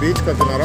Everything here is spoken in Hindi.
बीच का किनारा